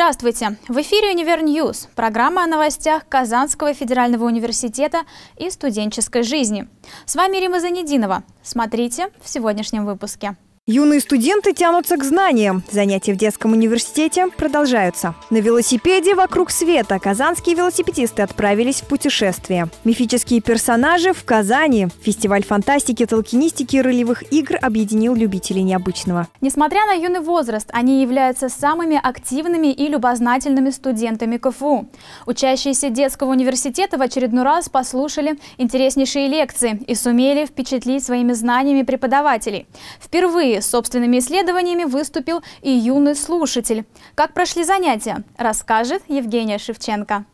Здравствуйте! В эфире «Univer News» – программа о новостях Казанского федерального университета и студенческой жизни. С вами Рима Занединова. Смотрите в сегодняшнем выпуске. Юные студенты тянутся к знаниям. Занятия в детском университете продолжаются. На велосипеде вокруг света казанские велосипедисты отправились в путешествие. Мифические персонажи в Казани. Фестиваль фантастики, толкинистики и ролевых игр объединил любителей необычного. Несмотря на юный возраст, они являются самыми активными и любознательными студентами КФУ. Учащиеся детского университета в очередной раз послушали интереснейшие лекции и сумели впечатлить своими знаниями преподавателей. Впервые с собственными исследованиями выступил и юный слушатель. Как прошли занятия, расскажет Евгения Шевченко.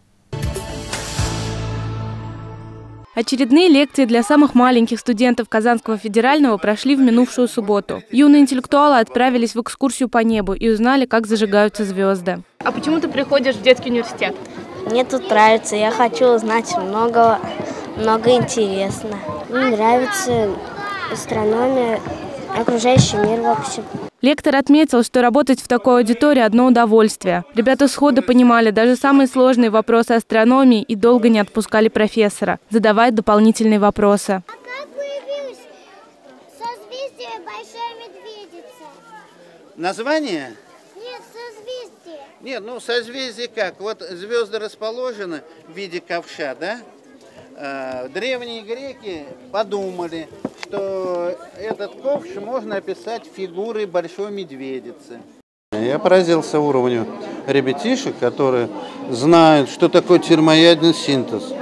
Очередные лекции для самых маленьких студентов Казанского федерального прошли в минувшую субботу. Юные интеллектуалы отправились в экскурсию по небу и узнали, как зажигаются звезды. А почему ты приходишь в детский университет? Мне тут нравится, я хочу узнать много, много интересно. Мне нравится астрономия, окружающий мир вообще. Лектор отметил, что работать в такой аудитории – одно удовольствие. Ребята сходу понимали даже самые сложные вопросы астрономии и долго не отпускали профессора, задавая дополнительные вопросы. А как появилось созвездие Большая Медведица? Название? Нет, созвездие. Нет, ну созвездие как? Вот звезды расположены в виде ковша, да? Э, древние греки подумали, что этот ковш можно описать фигурой большой медведицы. Я поразился уровню ребятишек, которые знают, что такое термоядный синтез.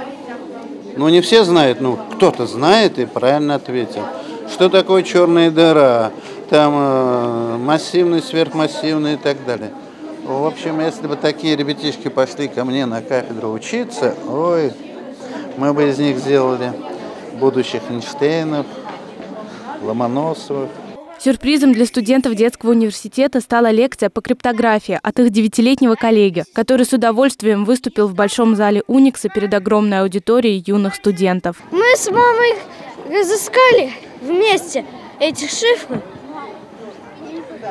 Ну, не все знают, ну, кто-то знает и правильно ответил. Что такое черная дыра, там э, массивный, сверхмассивный и так далее. В общем, если бы такие ребятишки пошли ко мне на кафедру учиться, ой, мы бы из них сделали будущих Эйнштейнов, Ломоносовых. Сюрпризом для студентов детского университета стала лекция по криптографии от их девятилетнего коллеги, который с удовольствием выступил в большом зале Уникса перед огромной аудиторией юных студентов. Мы с мамой разыскали вместе этих шифров.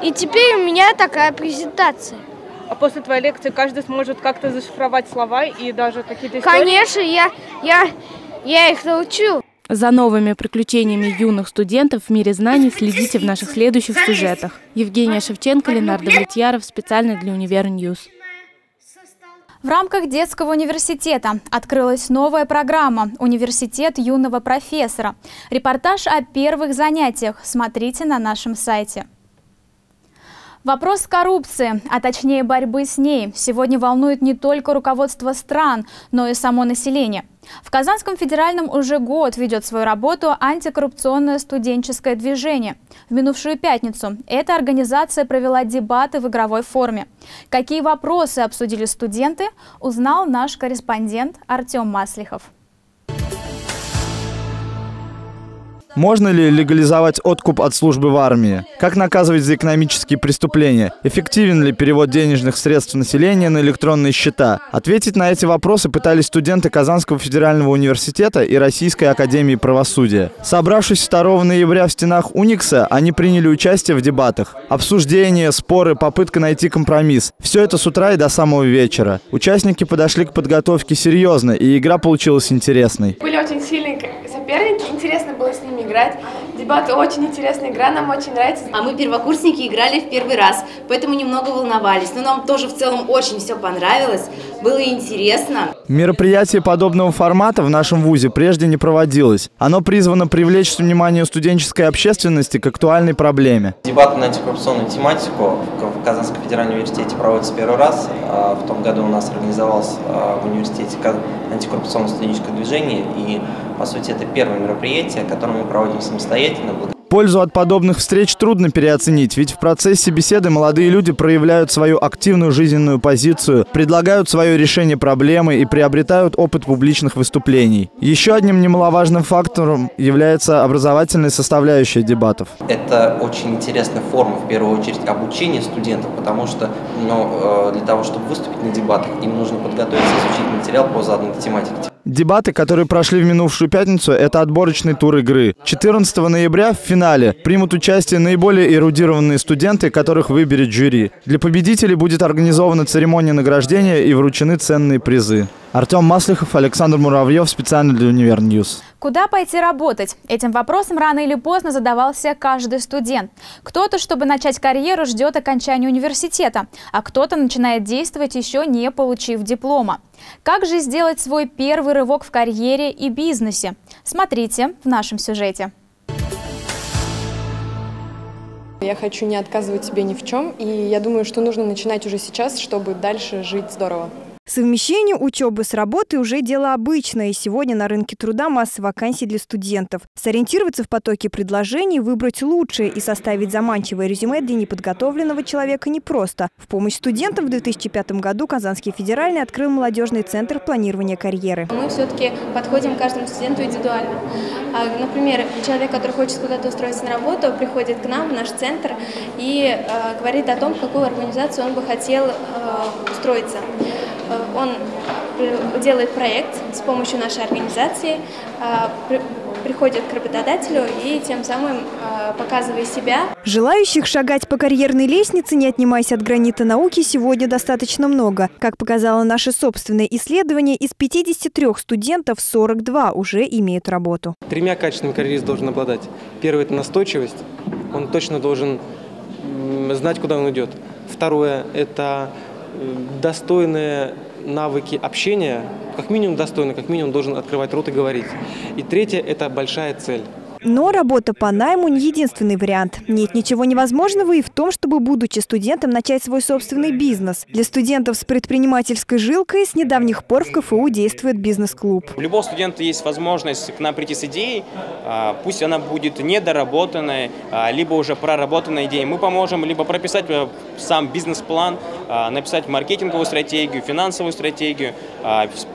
И теперь у меня такая презентация. А после твоей лекции каждый сможет как-то зашифровать слова и даже какие-то истории? Конечно, я, я, я их научу. За новыми приключениями юных студентов в мире знаний следите в наших следующих сюжетах. Евгения Шевченко, Ленар Давлетьяров, специально для Univer News. В рамках детского университета открылась новая программа «Университет юного профессора». Репортаж о первых занятиях смотрите на нашем сайте. Вопрос коррупции, а точнее борьбы с ней, сегодня волнует не только руководство стран, но и само население. В Казанском федеральном уже год ведет свою работу антикоррупционное студенческое движение. В минувшую пятницу эта организация провела дебаты в игровой форме. Какие вопросы обсудили студенты, узнал наш корреспондент Артем Маслихов. Можно ли легализовать откуп от службы в армии? Как наказывать за экономические преступления? Эффективен ли перевод денежных средств населения на электронные счета? Ответить на эти вопросы пытались студенты Казанского федерального университета и Российской академии правосудия. Собравшись 2 ноября в стенах Уникса, они приняли участие в дебатах. Обсуждения, споры, попытка найти компромисс. Все это с утра и до самого вечера. Участники подошли к подготовке серьезно, и игра получилась интересной. Были очень сильные соперники, интересно было с ними играть. Дебаты очень интересная игра, нам очень нравится. А мы первокурсники играли в первый раз, поэтому немного волновались. Но нам тоже в целом очень все понравилось, было интересно. Мероприятие подобного формата в нашем ВУЗе прежде не проводилось. Оно призвано привлечь внимание студенческой общественности к актуальной проблеме. Дебаты на антикоррупционную тематику в Казанском федеральном университете проводятся первый раз. А в том году у нас организовалось а, в университете антикоррупционное студенческое движение. И, по сути, это первое мероприятие, которое мы проводим самостоятельно. Пользу от подобных встреч трудно переоценить, ведь в процессе беседы молодые люди проявляют свою активную жизненную позицию, предлагают свое решение проблемы и приобретают опыт публичных выступлений. Еще одним немаловажным фактором является образовательная составляющая дебатов. Это очень интересная форма, в первую очередь, обучения студентов, потому что ну, э, для того, чтобы выступить на дебатах, им нужно подготовиться, изучить материал по заданной тематике. Дебаты, которые прошли в минувшую пятницу, это отборочный тур игры. 14 ноября в финале примут участие наиболее эрудированные студенты, которых выберет жюри. Для победителей будет организована церемония награждения и вручены ценные призы. Артем Маслихов, Александр Муравьев, специально для Univer News. Куда пойти работать? Этим вопросом рано или поздно задавался каждый студент. Кто-то, чтобы начать карьеру, ждет окончания университета, а кто-то начинает действовать, еще не получив диплома. Как же сделать свой первый рывок в карьере и бизнесе? Смотрите в нашем сюжете. Я хочу не отказывать себе ни в чем, и я думаю, что нужно начинать уже сейчас, чтобы дальше жить здорово. Совмещение учебы с работой уже дело обычное, сегодня на рынке труда масса вакансий для студентов. Сориентироваться в потоке предложений, выбрать лучшее и составить заманчивое резюме для неподготовленного человека непросто. В помощь студентам в 2005 году Казанский федеральный открыл молодежный центр планирования карьеры. Мы все-таки подходим к каждому студенту индивидуально. А, например, человек, который хочет куда-то устроиться на работу, приходит к нам в наш центр и э, говорит о том, в какую организацию он бы хотел э, устроиться. Э, он делает проект с помощью нашей организации, э, приходит к работодателю и тем самым э, показывая себя. Желающих шагать по карьерной лестнице, не отнимаясь от гранита науки, сегодня достаточно много. Как показало наше собственное исследование, из 53 студентов 42 уже имеют работу. Тремя качествами карьерист должен обладать. Первое – это настойчивость. Он точно должен знать, куда он идет. Второе – это достойные навыки общения, как минимум достойно, как минимум должен открывать рот и говорить. И третье – это большая цель. Но работа по найму не единственный вариант. Нет ничего невозможного и в том, чтобы, будучи студентом, начать свой собственный бизнес. Для студентов с предпринимательской жилкой с недавних пор в КФУ действует бизнес-клуб. У любого студента есть возможность к нам прийти с идеей, а, пусть она будет недоработанной, а, либо уже проработанной идеей. Мы поможем либо прописать э, сам бизнес-план, написать маркетинговую стратегию, финансовую стратегию,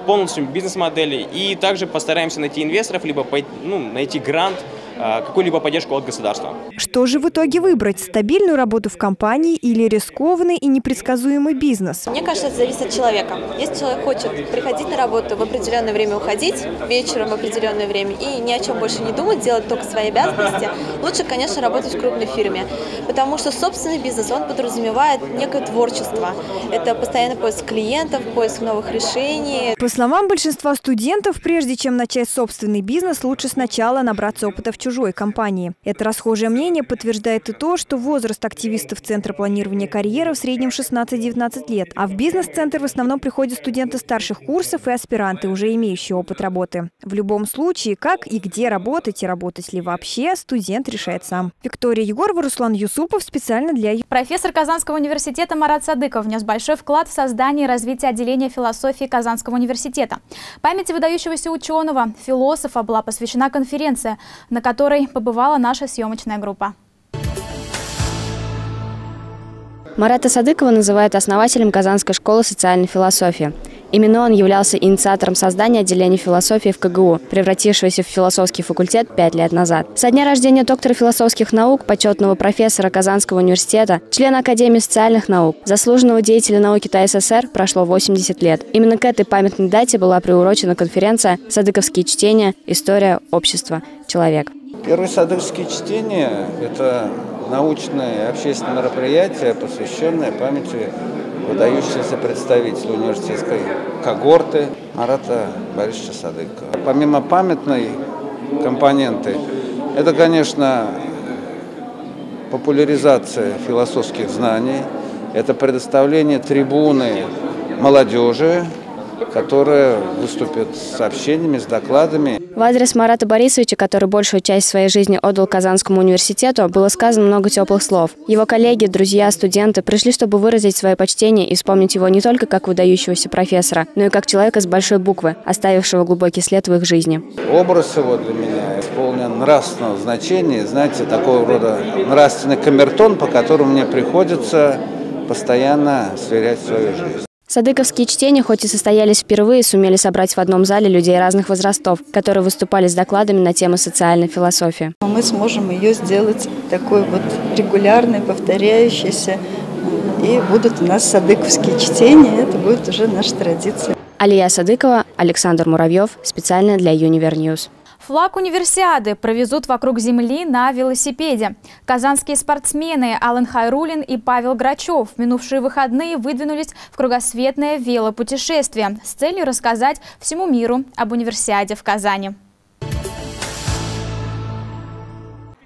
полностью бизнес-модели. И также постараемся найти инвесторов, либо ну, найти грант, какую-либо поддержку от государства. Что же в итоге выбрать? Стабильную работу в компании или рискованный и непредсказуемый бизнес? Мне кажется, это зависит от человека. Если человек хочет приходить на работу в определенное время, уходить вечером в определенное время и ни о чем больше не думать, делать только свои обязанности, лучше, конечно, работать в крупной фирме. Потому что собственный бизнес, он подразумевает некое творчество. Это постоянный поиск клиентов, поиск новых решений. По словам большинства студентов, прежде чем начать собственный бизнес, лучше сначала набраться опыта в чужой компании. Это расхожее мнение подтверждает и то, что возраст активистов Центра планирования карьеры в среднем 16-19 лет, а в бизнес-центр в основном приходят студенты старших курсов и аспиранты, уже имеющие опыт работы. В любом случае, как и где работать и работать ли вообще, студент решает сам. Виктория Егорова, Руслан Юсупов специально для... Профессор Казанского университета Марат Садыков внес большой вклад в создание и развитие отделения философии Казанского университета. Памяти выдающегося ученого, философа была посвящена конференция, на которой которой побывала наша съемочная группа. Марата Садыкова называют основателем Казанской школы социальной философии. Именно он являлся инициатором создания отделения философии в КГУ, превратившегося в философский факультет пять лет назад. Со дня рождения доктора философских наук, почетного профессора Казанского университета, члена Академии социальных наук, заслуженного деятеля науки ТССР прошло 80 лет. Именно к этой памятной дате была приурочена конференция «Садыковские чтения. История общества. Человек». Первые садовские чтения – это научное и общественное мероприятие, посвященное памяти выдающегося представителя университетской когорты Марата Борисовича Садыкова. Помимо памятной компоненты, это, конечно, популяризация философских знаний, это предоставление трибуны молодежи, которые выступят с сообщениями, с докладами. В адрес Марата Борисовича, который большую часть своей жизни отдал Казанскому университету, было сказано много теплых слов. Его коллеги, друзья, студенты пришли, чтобы выразить свое почтение и вспомнить его не только как выдающегося профессора, но и как человека с большой буквы, оставившего глубокий след в их жизни. Образ его для меня исполнен нравственного значения, знаете, такого рода нравственный камертон, по которому мне приходится постоянно сверять свою жизнь. Садыковские чтения, хоть и состоялись впервые, сумели собрать в одном зале людей разных возрастов, которые выступали с докладами на темы социальной философии. Мы сможем ее сделать такой вот регулярной, повторяющейся, и будут у нас садыковские чтения, это будет уже наша традиция. Алия Садыкова, Александр Муравьев. Специально для Univer News. Флаг универсиады провезут вокруг земли на велосипеде. Казанские спортсмены Алан Хайрулин и Павел Грачев в минувшие выходные выдвинулись в кругосветное велопутешествие с целью рассказать всему миру об универсиаде в Казани.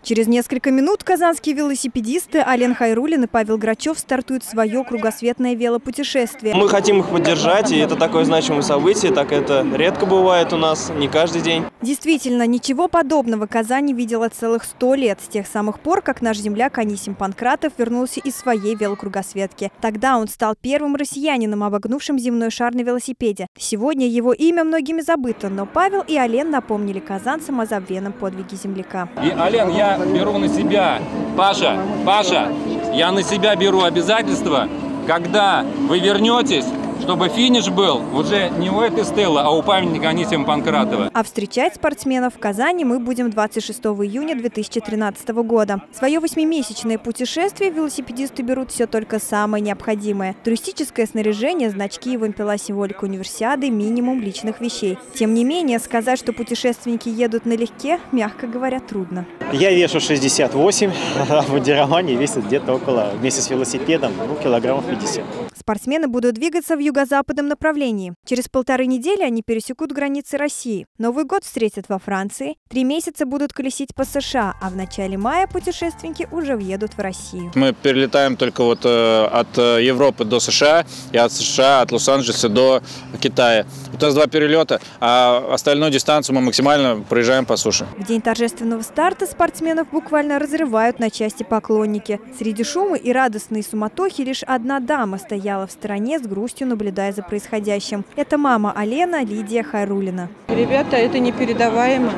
Через несколько минут казанские велосипедисты Ален Хайрулин и Павел Грачев стартуют свое кругосветное велопутешествие. Мы хотим их поддержать, и это такое значимое событие, так это редко бывает у нас, не каждый день. Действительно, ничего подобного Казань не видела целых сто лет, с тех самых пор, как наш земляк Анисим Панкратов вернулся из своей велокругосветки. Тогда он стал первым россиянином, обогнувшим земной шар на велосипеде. Сегодня его имя многими забыто, но Павел и Ален напомнили казанцам о забвенном подвиге земляка. И, Ален, я беру на себя, Паша, Паша, я на себя беру обязательство, когда вы вернетесь, чтобы финиш был уже не у этой стелы, а у памятника Анисима Панкратова. А встречать спортсменов в Казани мы будем 26 июня 2013 года. Свое восьмимесячное путешествие велосипедисты берут все только самое необходимое. Туристическое снаряжение, значки и вымпела символика универсиады, минимум личных вещей. Тем не менее, сказать, что путешественники едут налегке, мягко говоря, трудно. Я вешу 68, а в мундировании весит где-то около, вместе с велосипедом, ну, килограммов 50. Спортсмены будут двигаться в юго-западном направлении. Через полторы недели они пересекут границы России. Новый год встретят во Франции. Три месяца будут колесить по США, а в начале мая путешественники уже въедут в Россию. Мы перелетаем только вот э, от э, Европы до США и от США, от Лос-Анджелеса до Китая. У нас два перелета, а остальную дистанцию мы максимально проезжаем по суше. В день торжественного старта спортсменов буквально разрывают на части поклонники. Среди шума и радостной суматохи лишь одна дама стояла в стороне с грустью, наблюдая за происходящим. Это мама Алена Лидия Хайрулина. Ребята, это непередаваемо.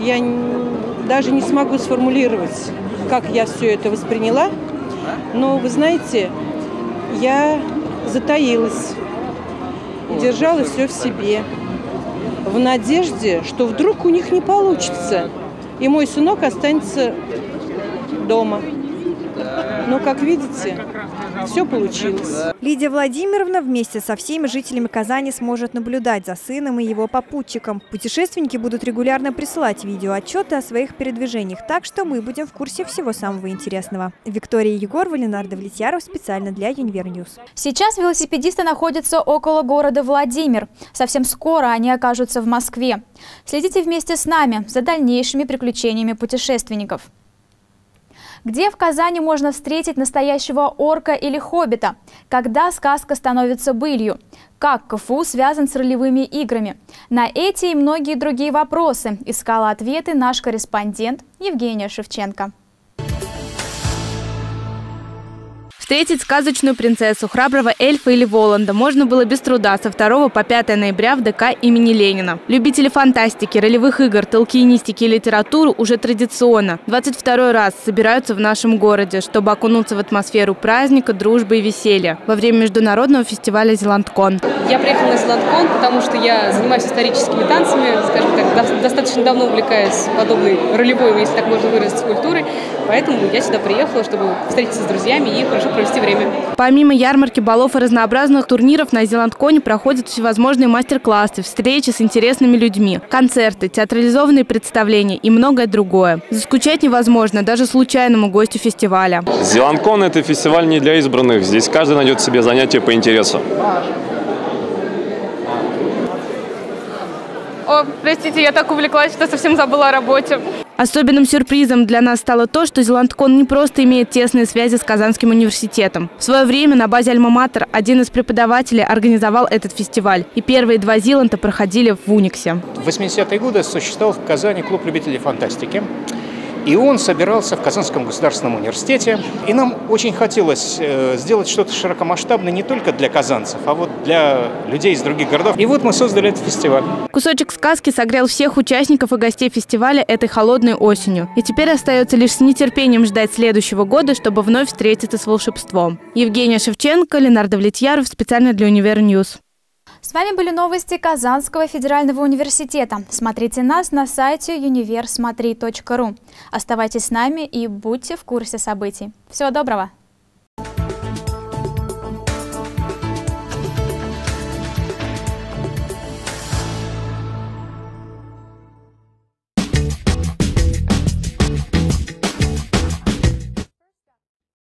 Я даже не смогу сформулировать, как я все это восприняла. Но, вы знаете, я затаилась держала все в себе, в надежде, что вдруг у них не получится, и мой сынок останется дома. Но, как видите, все получилось. Лидия Владимировна вместе со всеми жителями Казани сможет наблюдать за сыном и его попутчиком. Путешественники будут регулярно присылать видеоотчеты о своих передвижениях, так что мы будем в курсе всего самого интересного. Виктория Егорова, Ленардо Влетьяров специально для Univer News. Сейчас велосипедисты находятся около города Владимир. Совсем скоро они окажутся в Москве. Следите вместе с нами за дальнейшими приключениями путешественников. Где в Казани можно встретить настоящего орка или хоббита? Когда сказка становится былью? Как КФУ связан с ролевыми играми? На эти и многие другие вопросы искала ответы наш корреспондент Евгения Шевченко. Встретить сказочную принцессу, храброго эльфа или Воланда можно было без труда со 2 по 5 ноября в ДК имени Ленина. Любители фантастики, ролевых игр, толкинистики и литературы уже традиционно 22 раз собираются в нашем городе, чтобы окунуться в атмосферу праздника, дружбы и веселья во время международного фестиваля «Зеландкон». Я приехала на «Зеландкон», потому что я занимаюсь историческими танцами, скажем так, достаточно давно увлекаюсь подобной ролевой, если так можно выразиться, культурой. Поэтому я сюда приехала, чтобы встретиться с друзьями и хорошо провести время. Помимо ярмарки, балов и разнообразных турниров на Зеландконе проходят всевозможные мастер-классы, встречи с интересными людьми, концерты, театрализованные представления и многое другое. Заскучать невозможно даже случайному гостю фестиваля. Зеландкон – это фестиваль не для избранных. Здесь каждый найдет себе занятие по интересу. О, простите, я так увлеклась, что совсем забыла о работе. Особенным сюрпризом для нас стало то, что Зеландкон не просто имеет тесные связи с Казанским университетом. В свое время на базе Альма-Матер один из преподавателей организовал этот фестиваль. И первые два Зиланта проходили в Униксе. В 80-е годы существовал в Казани клуб любителей фантастики. И он собирался в Казанском государственном университете. И нам очень хотелось э, сделать что-то широкомасштабное не только для казанцев, а вот для людей из других городов. И вот мы создали этот фестиваль. Кусочек сказки согрел всех участников и гостей фестиваля этой холодной осенью. И теперь остается лишь с нетерпением ждать следующего года, чтобы вновь встретиться с волшебством. Евгения Шевченко, Ленар Давлетьяров, специально для Univer News. С вами были новости Казанского федерального университета. Смотрите нас на сайте универсмотри.ру. Оставайтесь с нами и будьте в курсе событий. Всего доброго!